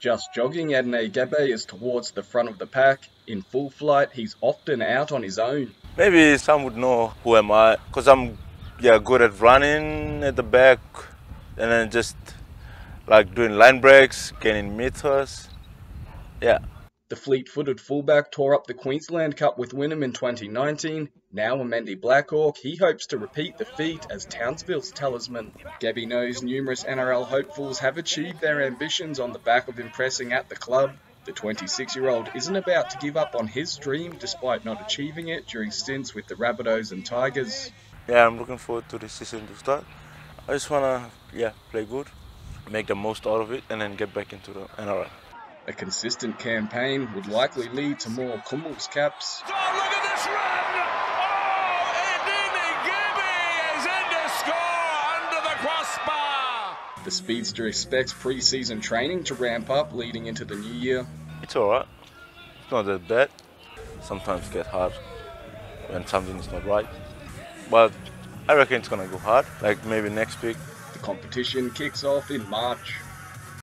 Just jogging, Edene Gebbie is towards the front of the pack. In full flight, he's often out on his own. Maybe some would know who am I, because I'm yeah good at running at the back, and then just like doing line breaks, gaining meters. Yeah. The fleet-footed fullback tore up the Queensland Cup with Wynnum in 2019. Now a Mendi Blackhawk, he hopes to repeat the feat as Townsville's talisman. Gebbie knows numerous NRL hopefuls have achieved their ambitions on the back of impressing at the club. The 26-year-old isn't about to give up on his dream despite not achieving it during stints with the Rabbitohs and Tigers. Yeah, I'm looking forward to the season to start. I just wanna yeah play good, make the most out of it, and then get back into the NRL. A consistent campaign would likely lead to more Kumuls caps. Oh, look at this run! Oh, Edene Gebbie is in to score under the crossbar! The speedster expects pre-season training to ramp up leading into the new year. It's alright. It's not that bad. Sometimes get hard when something is not right. But I reckon it's gonna go hard, like maybe next week. The competition kicks off in March.